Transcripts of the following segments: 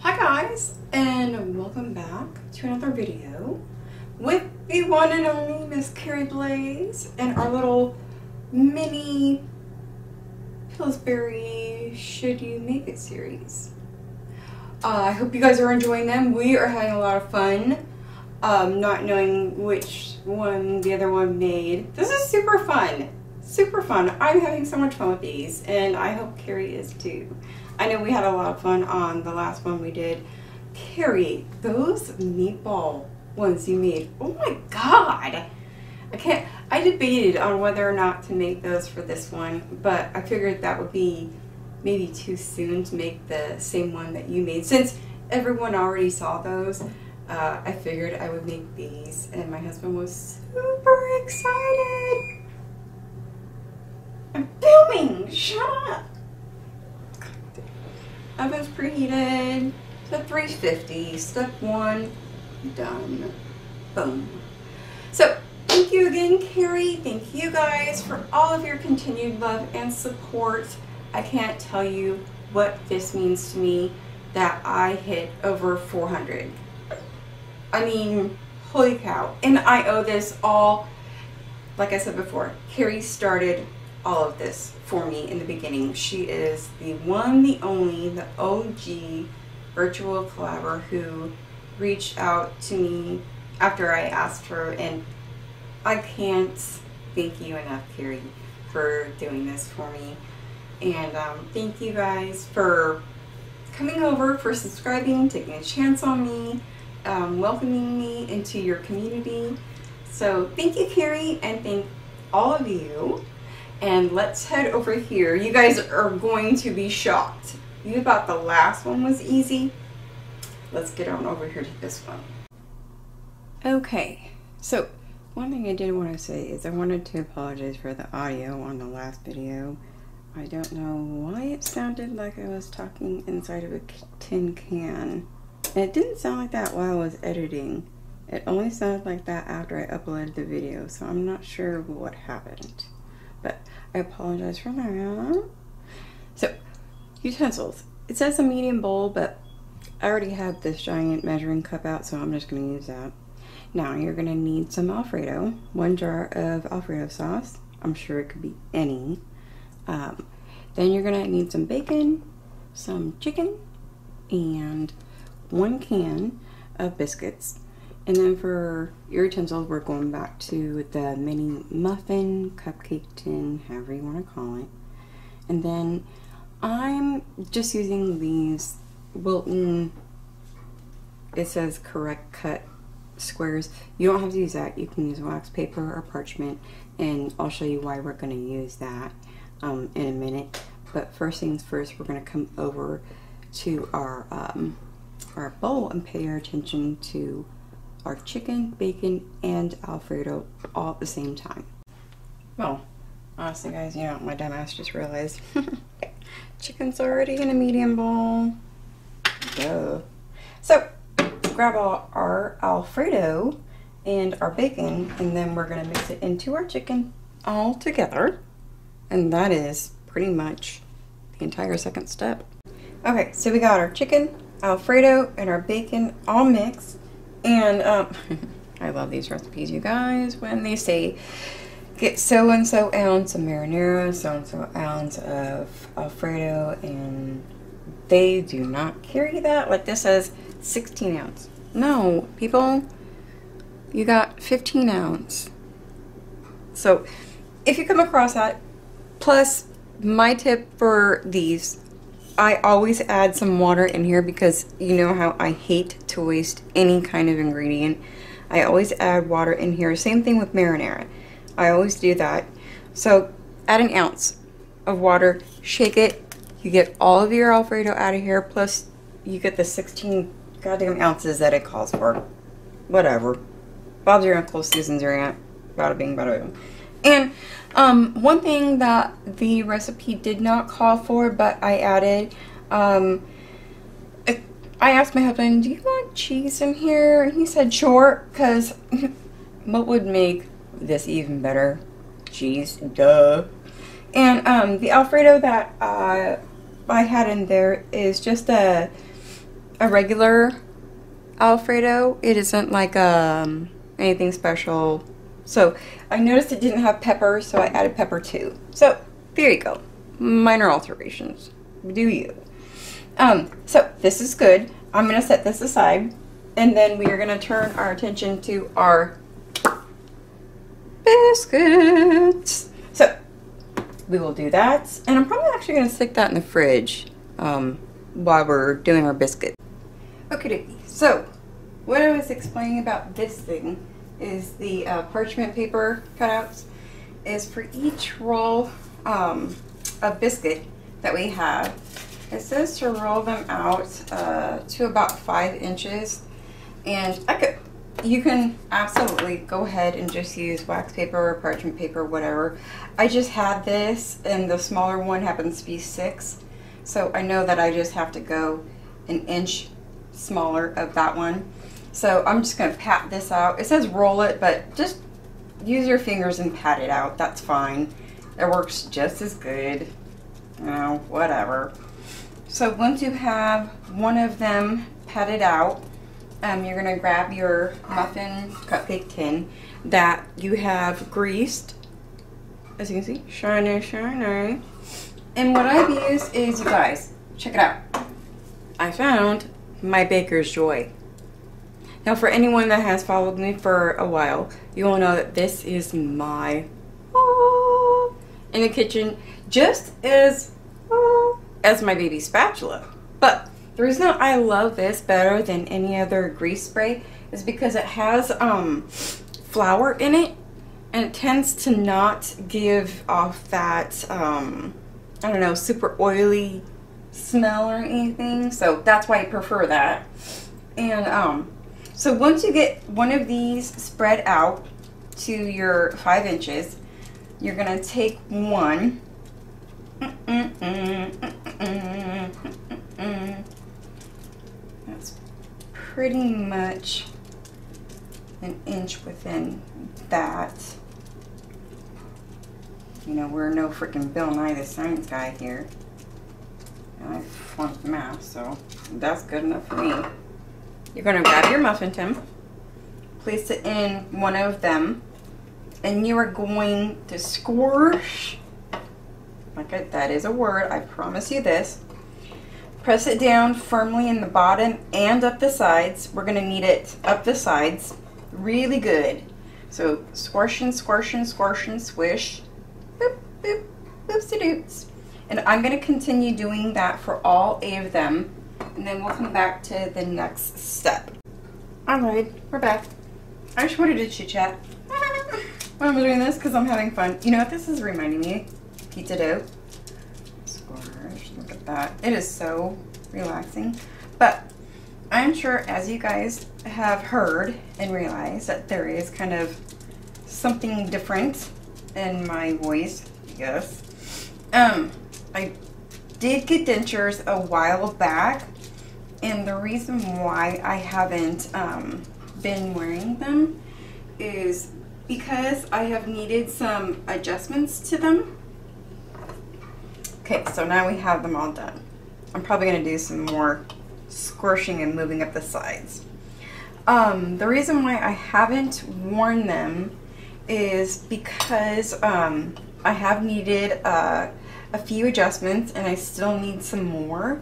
Hi guys, and welcome back to another video with the one and only Miss Kerrie Blaise and our little mini Pillsbury Should You Make It series. Uh, I hope you guys are enjoying them. We are having a lot of fun, um, not knowing which one the other one made. This is super fun, super fun. I'm having so much fun with these, and I hope Kerrie is too. I know we had a lot of fun on the last one we did. Kerrie, those meatball ones you made, oh my god! I can't, I debated on whether or not to make those for this one, but I figured that would be maybe too soon to make the same one that you made. Since everyone already saw those, uh, I figured I would make these, and my husband was super excited. I'm filming! Shut up! Oven's preheated to 350. Step one, done. Boom. So, thank you again, Kerrie. Thank you guys for all of your continued love and support. I can't tell you what this means to me that I hit over 400. I mean, holy cow. And I owe this all, like I said before, Kerrie started all of this for me in the beginning. She is the one, the only, the OG virtual collaborator who reached out to me after I asked her, and I can't thank you enough, Kerrie, for doing this for me. And um, thank you guys for coming over, for subscribing, taking a chance on me, um, welcoming me into your community. So thank you, Kerrie, and thank all of you and let's head over here. You guys are going to be shocked. You thought the last one was easy? Let's get on over here to this one. Okay, so one thing I did want to say is I wanted to apologize for the audio on the last video. I don't know why it sounded like I was talking inside of a tin can. And it didn't sound like that while I was editing. It only sounded like that after I uploaded the video, so I'm not sure what happened. But I apologize for that. So, utensils. It says a medium bowl, but I already have this giant measuring cup out, so I'm just going to use that. Now, you're going to need some Alfredo. One jar of Alfredo sauce. I'm sure it could be any. Um, then you're going to need some bacon, some chicken, and one can of biscuits. And then for your utensils, we're going back to the mini muffin, cupcake tin, however you want to call it. And then I'm just using these Wilton, it says correct cut squares. You don't have to use that. You can use wax paper or parchment. And I'll show you why we're going to use that um, in a minute. But first things first, we're going to come over to our, um, our bowl and pay our attention to our chicken, bacon, and Alfredo all at the same time. Well, honestly guys, you know, my dumbass just realized chicken's already in a medium bowl. Duh. So, grab all our Alfredo and our bacon, and then we're gonna mix it into our chicken all together. And that is pretty much the entire second step. Okay, so we got our chicken, Alfredo, and our bacon all mixed. And um, I love these recipes, you guys, when they say get so and so ounce of marinara, so and so ounce of Alfredo, and they do not carry that. Like this says 16 ounce. No, people, you got 15 ounce. So if you come across that, plus my tip for these I always add some water in here because you know how I hate to waste any kind of ingredient. I always add water in here. Same thing with marinara. I always do that. So add an ounce of water, shake it. You get all of your Alfredo out of here, plus you get the 16 goddamn ounces that it calls for. Whatever. Bob's your uncle, Susan's your aunt. Bada bing, bada boom. And um, one thing that the recipe did not call for, but I added, um, I asked my husband, do you want cheese in here? And he said, sure, because what would make this even better? Cheese, duh. And um, the Alfredo that uh, I had in there is just a, a regular Alfredo. It isn't like um, anything special. So I noticed it didn't have pepper, so I added pepper too. So there you go. Minor alterations. Do you. Um, so this is good. I'm going to set this aside. And then we are going to turn our attention to our biscuits. So we will do that. And I'm probably actually going to stick that in the fridge um, while we're doing our biscuit. Okay, so what I was explaining about this thing is the uh, parchment paper cutouts is for each roll um, of biscuit that we have. It says to roll them out uh, to about five inches and I could you can absolutely go ahead and just use wax paper or parchment paper, whatever. I just had this and the smaller one happens to be six. So I know that I just have to go an inch smaller of that one. So I'm just gonna pat this out. It says roll it, but just use your fingers and pat it out. That's fine. It works just as good. You know, whatever. So once you have one of them patted out, um, you're going to grab your muffin cupcake tin that you have greased. As you can see, shiny, shiny. And what I've used is, you guys, check it out. I found my Baker's Joy. Now for anyone that has followed me for a while, you will know that this is my in the kitchen just as as my baby spatula. But the reason I love this better than any other grease spray is because it has um, flour in it and it tends to not give off that, um, I don't know, super oily smell or anything. So that's why I prefer that. And um, so once you get one of these spread out to your five inches, you're gonna take one. That's pretty much an inch within that. You know, we're no freaking Bill Nye the Science Guy here. And I flunked math, so that's good enough for me. You're going to grab your muffin tin, place it in one of them, and you are going to squish, like that is a word, I promise you this, Press it down firmly in the bottom and up the sides. We're going to need it up the sides really good. So squish and squish and squish and swish. Boop, boop, boopsie doops. And I'm going to continue doing that for all eight of them. And then we'll come back to the next step. Alright, we're back. I just wanted to chit chat when I'm doing this because I'm having fun. You know what this is reminding me? Pizza dough Squash, look at that. It is so relaxing. But I'm sure as you guys have heard and realized that there is kind of something different in my voice, yes. Um, I did get dentures a while back and the reason why I haven't um, been wearing them is because I have needed some adjustments to them Okay, so now we have them all done. I'm probably going to do some more squishing and moving up the sides. Um, the reason why I haven't worn them is because um, I have needed uh, a few adjustments and I still need some more.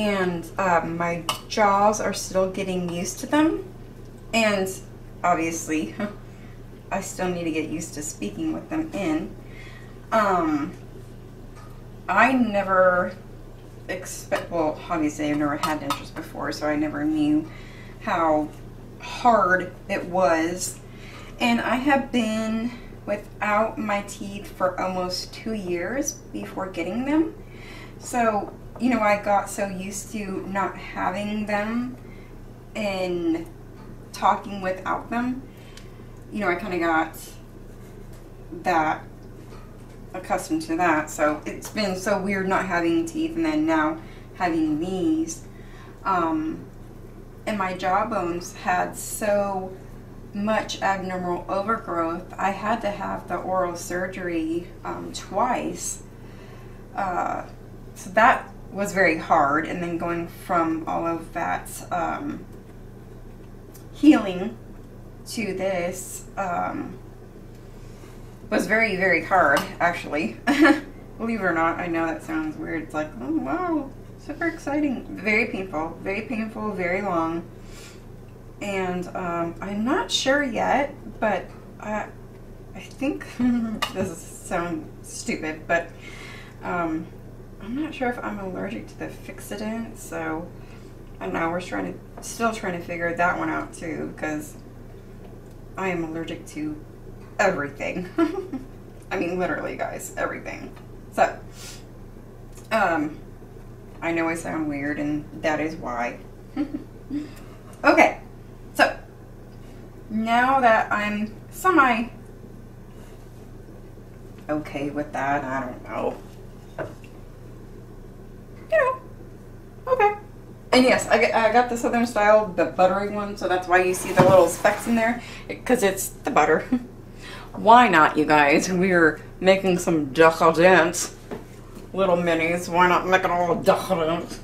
And um, my jaws are still getting used to them. And obviously, I still need to get used to speaking with them in. Um, I never expect, well, obviously I've never had dentures before, so I never knew how hard it was. And I have been without my teeth for almost two years before getting them. So, you know, I got so used to not having them and talking without them. You know, I kind of got that accustomed to that. So it's been so weird not having teeth and then now having these. Um, and my jawbones had so much abnormal overgrowth. I had to have the oral surgery um, twice. Uh, so that was very hard and then going from all of that um, healing to this um, was very very hard actually. Believe it or not I know that sounds weird. It's like oh wow super exciting. Very painful very painful very long. And um, I'm not sure yet but I, I think this sounds stupid but um, I'm not sure if I'm allergic to the Fixodent, so I don't know, we're trying to, still trying to figure that one out too, because I am allergic to everything. I mean, literally, guys, everything. So, um, I know I sound weird, and that is why. okay, so, now that I'm semi okay with that, I don't know you know, okay. And yes, I, I got the Southern style, the buttery one, so that's why you see the little specks in there, because it's the butter. why not, you guys? We're making some decadent little minis. Why not make it all decadent?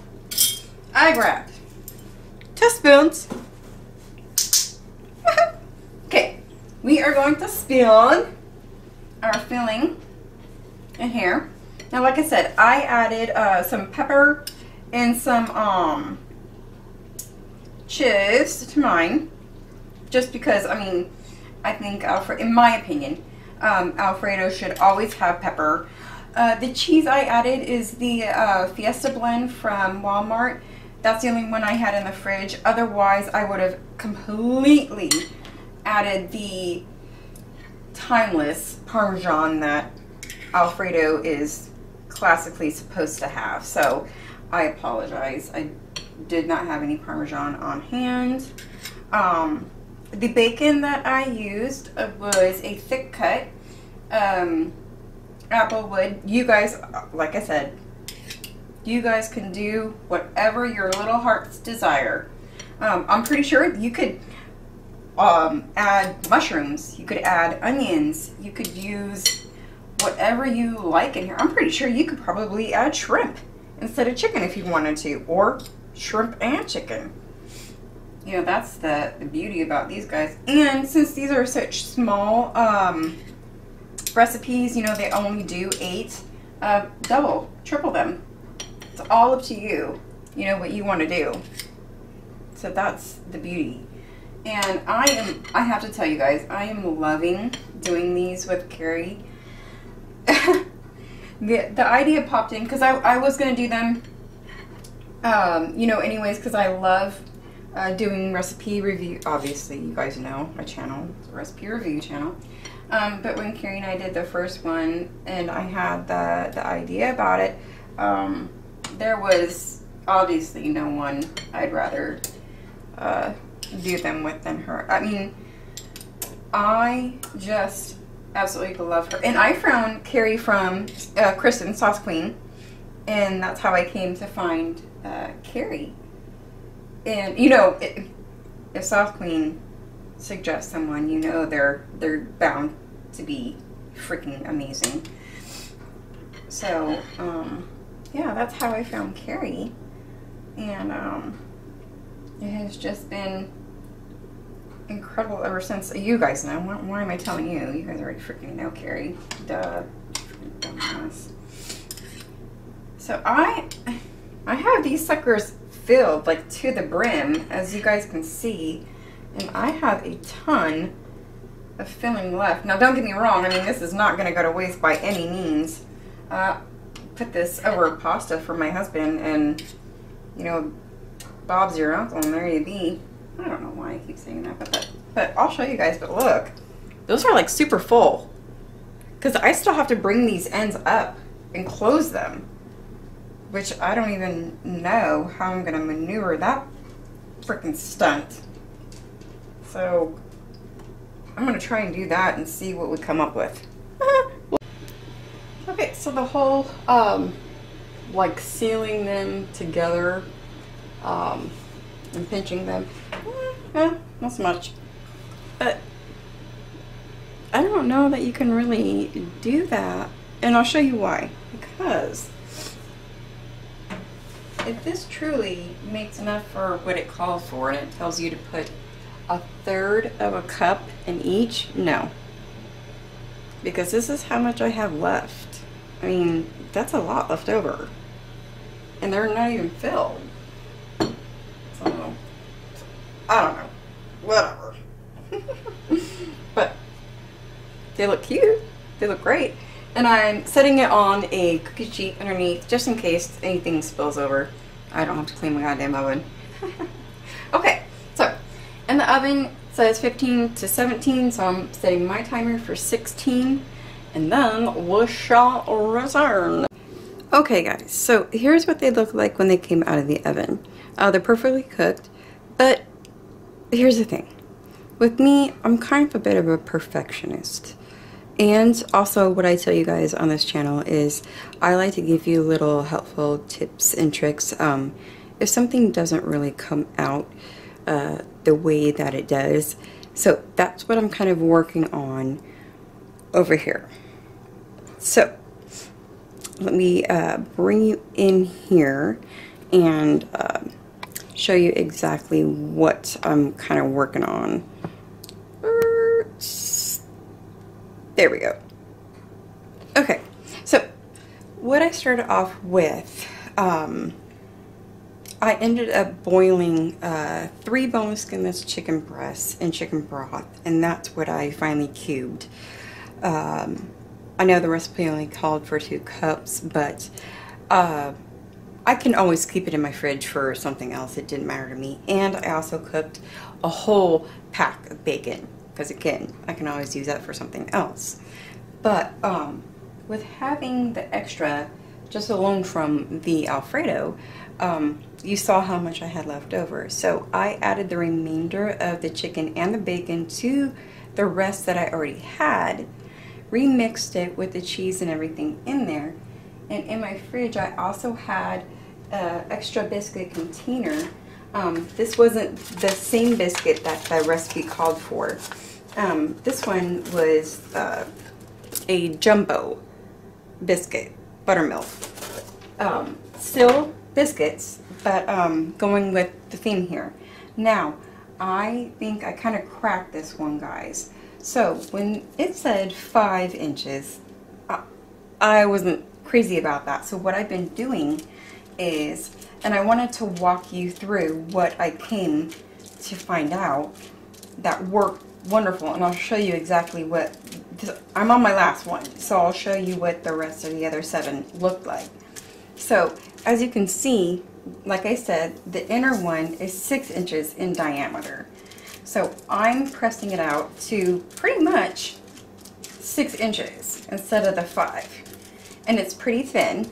I grabbed two spoons. okay, we are going to spoon our filling in here. Now, like I said, I added uh, some pepper and some um, chives to mine. Just because, I mean, I think, Alfred, in my opinion, um, Alfredo should always have pepper. Uh, the cheese I added is the uh, Fiesta blend from Walmart. That's the only one I had in the fridge. Otherwise, I would have completely added the timeless Parmesan that Alfredo is classically supposed to have. So I apologize. I did not have any Parmesan on hand. Um, the bacon that I used was a thick cut um, applewood. You guys, like I said, you guys can do whatever your little hearts desire. Um, I'm pretty sure you could um, add mushrooms. You could add onions. You could use whatever you like in here. I'm pretty sure you could probably add shrimp instead of chicken if you wanted to, or shrimp and chicken. You know, that's the, the beauty about these guys. And since these are such small um, recipes, you know, they only do eight, uh, double, triple them. It's all up to you, you know, what you want to do. So that's the beauty. And I am, I have to tell you guys, I am loving doing these with Kerrie the, the idea popped in because I, I was going to do them, um, you know, anyways, because I love uh, doing recipe review. Obviously, you guys know my channel, it's a recipe review channel. Um, but when Kerrie and I did the first one and I had the, the idea about it, um, there was obviously no one I'd rather uh, do them with than her. I mean, I just absolutely love her. And I found Kerrie from uh, Kristen, Sauce Queen, and that's how I came to find uh, Kerrie. And you know, if Sauce Queen suggests someone, you know they're they're bound to be freaking amazing. So, um, yeah, that's how I found Kerrie, and um, it has just been incredible ever since. You guys know. Why, why, am I telling you? You guys already freaking know, Kerrie. Duh. Dumbass. So I, I have these suckers filled like to the brim, as you guys can see, and I have a ton of filling left. Now, don't get me wrong. I mean, this is not going to go to waste by any means. Uh, put this over pasta for my husband, and you know, Bob's your uncle, and there you be. I don't know why I keep saying that, but that, but I'll show you guys. But look, those are like super full because I still have to bring these ends up and close them, which I don't even know how I'm gonna maneuver that freaking stunt. So I'm gonna try and do that and see what we come up with. okay, so the whole um, like sealing them together um, and pinching them Eh, not so much. But I don't know that you can really do that. And I'll show you why. Because if this truly makes enough for what it calls for and it tells you to put a third of a cup in each, no. Because this is how much I have left. I mean, that's a lot left over. And they're not even filled. So, I don't know. Whatever. but they look cute. They look great. And I'm setting it on a cookie sheet underneath just in case anything spills over. I don't have to clean my goddamn oven. okay, so in the oven says 15 to 17, so I'm setting my timer for 16 and then we shall return. Okay guys, so here's what they look like when they came out of the oven. Uh, they're perfectly cooked, but here's the thing. With me, I'm kind of a bit of a perfectionist. And also what I tell you guys on this channel is I like to give you little helpful tips and tricks. Um, if something doesn't really come out uh, the way that it does. So that's what I'm kind of working on over here. So let me uh, bring you in here and uh, show you exactly what I'm kind of working on. There we go. Okay, so what I started off with, um, I ended up boiling uh, three boneless skinless chicken breasts in chicken broth, and that's what I finally cubed. Um, I know the recipe only called for two cups, but uh, I can always keep it in my fridge for something else. It didn't matter to me. And I also cooked a whole pack of bacon because again, I can always use that for something else. But um, with having the extra just alone from the Alfredo, um, you saw how much I had left over. So I added the remainder of the chicken and the bacon to the rest that I already had, remixed it with the cheese and everything in there. And in my fridge, I also had an extra biscuit container. Um, this wasn't the same biscuit that the recipe called for. Um, this one was uh, a jumbo biscuit, buttermilk. Um, still biscuits, but um, going with the theme here. Now, I think I kind of cracked this one, guys. So, when it said five inches, I, I wasn't crazy about that. So what I've been doing is, and I wanted to walk you through what I came to find out that worked wonderful and I'll show you exactly what I'm on my last one so I'll show you what the rest of the other seven looked like. So as you can see like I said the inner one is six inches in diameter. So I'm pressing it out to pretty much six inches instead of the five and it's pretty thin.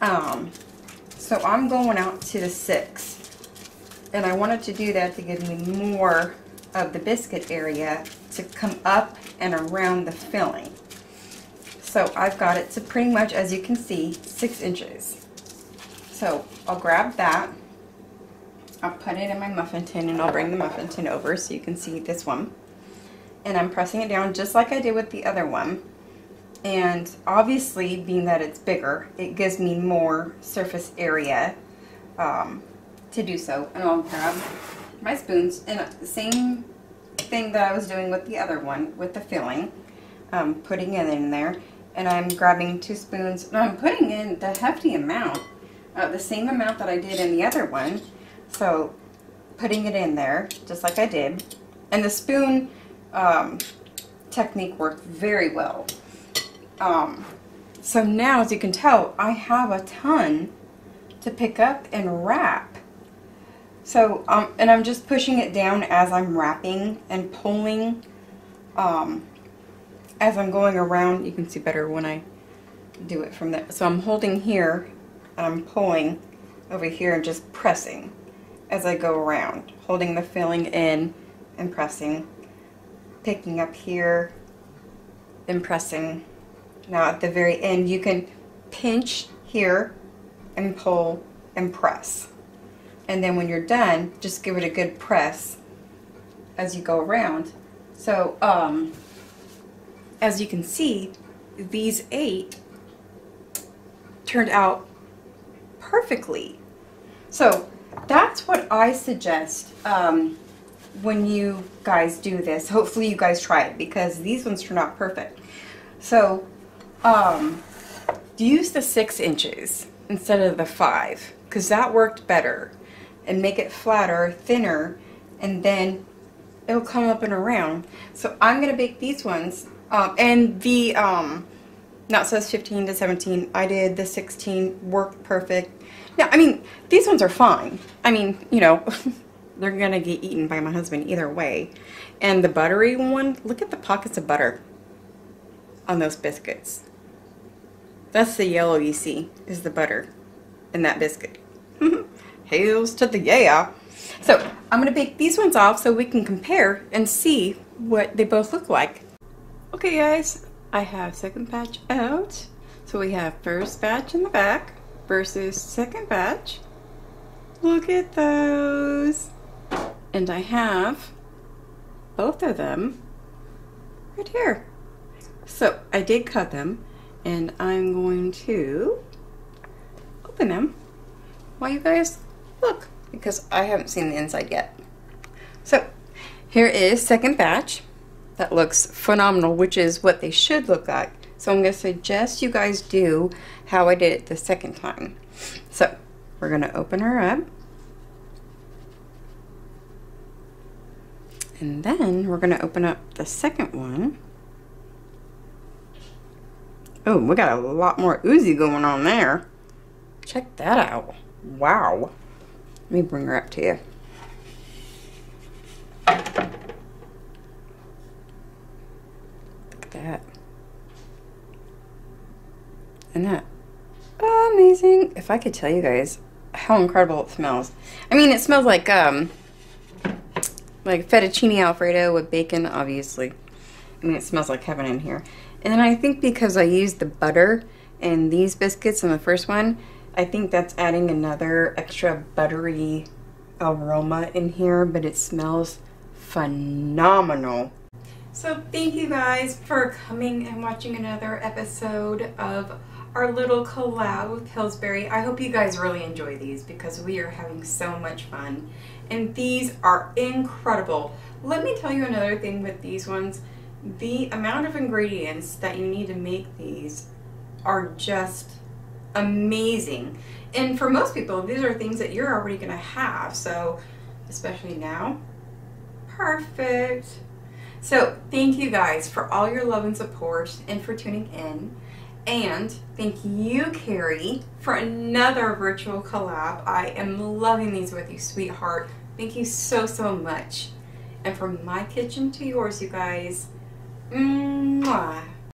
Um, so I'm going out to the six and I wanted to do that to give me more of the biscuit area to come up and around the filling. So I've got it to pretty much, as you can see, six inches. So I'll grab that, I'll put it in my muffin tin and I'll bring the muffin tin over so you can see this one. And I'm pressing it down just like I did with the other one. And obviously, being that it's bigger, it gives me more surface area um, to do so. And I'll grab my spoons. And the same thing that I was doing with the other one with the filling um, putting it in there. And I'm grabbing two spoons. And I'm putting in the hefty amount uh, the same amount that I did in the other one. So putting it in there just like I did. And the spoon um, technique worked very well um, so now as you can tell I have a ton to pick up and wrap so, um, and I'm just pushing it down as I'm wrapping and pulling um, as I'm going around. You can see better when I do it from there. So I'm holding here and I'm pulling over here and just pressing as I go around. Holding the filling in and pressing. Picking up here, then pressing. Now at the very end you can pinch here and pull and press and then when you're done just give it a good press as you go around so um, as you can see these eight turned out perfectly So that's what I suggest um, when you guys do this. Hopefully you guys try it because these ones turn out perfect. So um, use the six inches instead of the five because that worked better and make it flatter, thinner, and then it'll come up and around. So I'm going to bake these ones. Um, and the, um, now says 15 to 17. I did the 16, worked perfect. Now, I mean, these ones are fine. I mean, you know, they're going to get eaten by my husband either way. And the buttery one, look at the pockets of butter on those biscuits. That's the yellow you see, is the butter in that biscuit. Hails to the yeah. So I'm going to bake these ones off so we can compare and see what they both look like. Okay guys, I have second batch out. So we have first batch in the back versus second batch. Look at those. And I have both of them right here. So I did cut them and I'm going to open them while you guys look because I haven't seen the inside yet. So here is second batch that looks phenomenal, which is what they should look like. So I'm going to suggest you guys do how I did it the second time. So we're going to open her up. And then we're going to open up the second one. Oh, we got a lot more oozy going on there. Check that out. Wow. Let me bring her up to you. Look at that. Isn't that amazing? If I could tell you guys how incredible it smells. I mean, it smells like, um, like fettuccine alfredo with bacon, obviously. I mean, it smells like heaven in here. And then I think because I used the butter in these biscuits in the first one, I think that's adding another extra buttery aroma in here, but it smells phenomenal. So thank you guys for coming and watching another episode of our little collab with Pillsbury. I hope you guys really enjoy these because we are having so much fun. And these are incredible. Let me tell you another thing with these ones. The amount of ingredients that you need to make these are just amazing. And for most people, these are things that you're already going to have. So, especially now, perfect. So, thank you guys for all your love and support and for tuning in. And thank you, Kerrie, for another virtual collab. I am loving these with you, sweetheart. Thank you so, so much. And from my kitchen to yours, you guys, 嗯ん。